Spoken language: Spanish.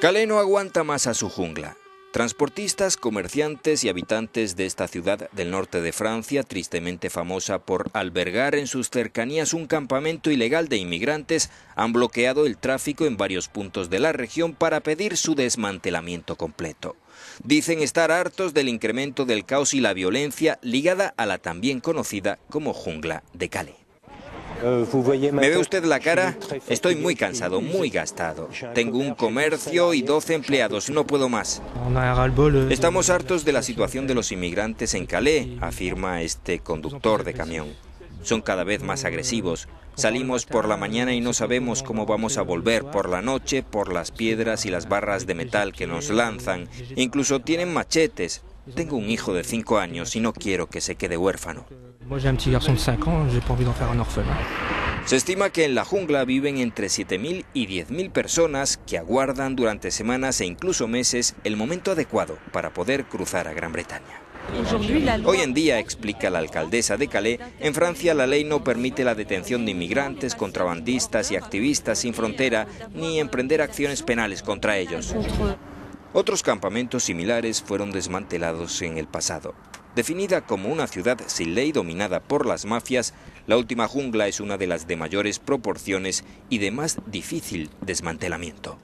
Calais no aguanta más a su jungla. Transportistas, comerciantes y habitantes de esta ciudad del norte de Francia, tristemente famosa por albergar en sus cercanías un campamento ilegal de inmigrantes, han bloqueado el tráfico en varios puntos de la región para pedir su desmantelamiento completo. Dicen estar hartos del incremento del caos y la violencia ligada a la también conocida como jungla de Calais. ¿Me ve usted la cara? Estoy muy cansado, muy gastado. Tengo un comercio y 12 empleados, no puedo más. Estamos hartos de la situación de los inmigrantes en Calais, afirma este conductor de camión. Son cada vez más agresivos. Salimos por la mañana y no sabemos cómo vamos a volver por la noche por las piedras y las barras de metal que nos lanzan. Incluso tienen machetes. Tengo un hijo de 5 años y no quiero que se quede huérfano. Se estima que en la jungla viven entre 7.000 y 10.000 personas que aguardan durante semanas e incluso meses el momento adecuado para poder cruzar a Gran Bretaña. Hoy en día, explica la alcaldesa de Calais, en Francia la ley no permite la detención de inmigrantes, contrabandistas y activistas sin frontera, ni emprender acciones penales contra ellos. Otros campamentos similares fueron desmantelados en el pasado. Definida como una ciudad sin ley dominada por las mafias, la última jungla es una de las de mayores proporciones y de más difícil desmantelamiento.